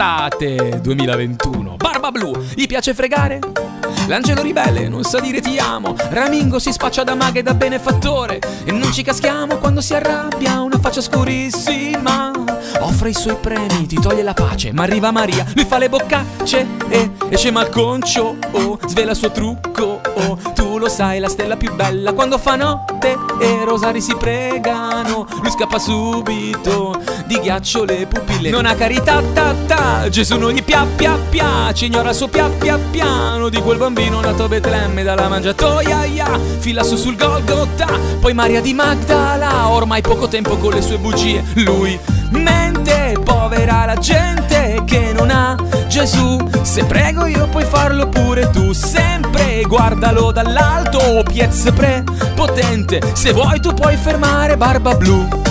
Estate 2021. Barba blu, gli piace fregare? L'angelo ribelle non sa dire ti amo. Ramingo si spaccia da maga e da benefattore. E non ci caschiamo quando si arrabbia, una faccia scurissima. Offre i suoi premi, ti toglie la pace. Ma arriva Maria, lui fa le boccacce e esce malconcio. Oh, svela il suo trucco. Oh, tu lo sai, la stella più bella quando fa notte e rosari si pregano. Lui scappa subito, di ghiaccio le pupille. Non ha carità, ta ta. Gesù non gli pia pia pia. Ci ignora suo pia pia piano di quel bambino nato a Betlemme dalla mangiatoia. Ya. Fila su sul Golgotha. Poi Maria di Magdala. Ormai poco tempo con le sue bugie. Lui mente, povera la gente che non ha Gesù. Se prego io puoi farlo pure tu, sempre guardalo dall'alto, piez prepotente. Se vuoi tu puoi fermare Barba Blu.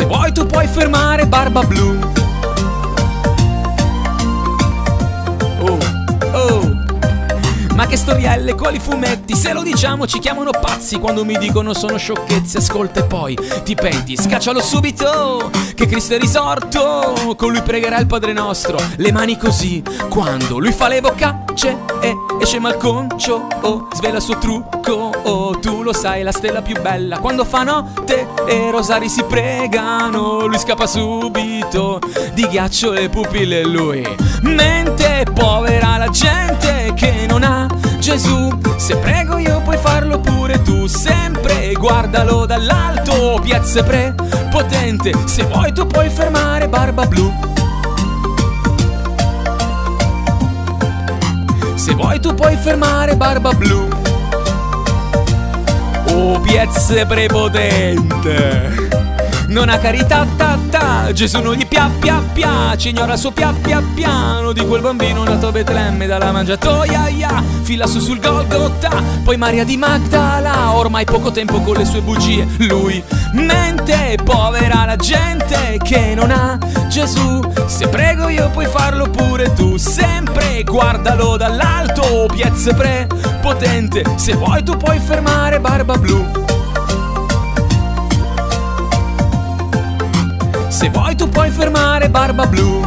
Se vuoi tu puoi fermare Barba Blu. Che storielle, quali fumetti? Se lo diciamo ci chiamano pazzi quando mi dicono sono sciocchezze. Ascolta e poi ti penti, scaccialo subito. Che Cristo è risorto, con lui pregherà il Padre nostro. Le mani così, quando lui fa le boccacce e esce malconcio. Oh, svela il suo trucco. Oh, tu lo sai, la stella più bella. Quando fa notte e rosari si pregano, lui scappa subito. Di ghiaccio le pupille lui mente, povera la gente che non ha Gesù. Se prego io puoi farlo pure tu, sempre guardalo dall'alto, piazza prepotente. Se vuoi tu puoi fermare Barba Blu. Se vuoi tu puoi fermare Barba Blu. Oh, piazza prepotente. Non ha carità, ta ta, Gesù non gli pia pia pia, ignora il suo pia pia piano. Di quel bambino nato a Betlemme dalla mangiatoia, ya, fila su sul Golgotha, poi Maria di Magdala, ormai poco tempo con le sue bugie, lui mente, povera la gente che non ha Gesù, se prego io puoi farlo pure tu, sempre guardalo dall'alto, piezza prepotente, se vuoi tu puoi fermare Barba Blu. Fermare Barba Blu.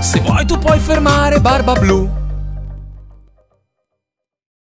Se vuoi tu puoi fermare Barba Blu.